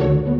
thank you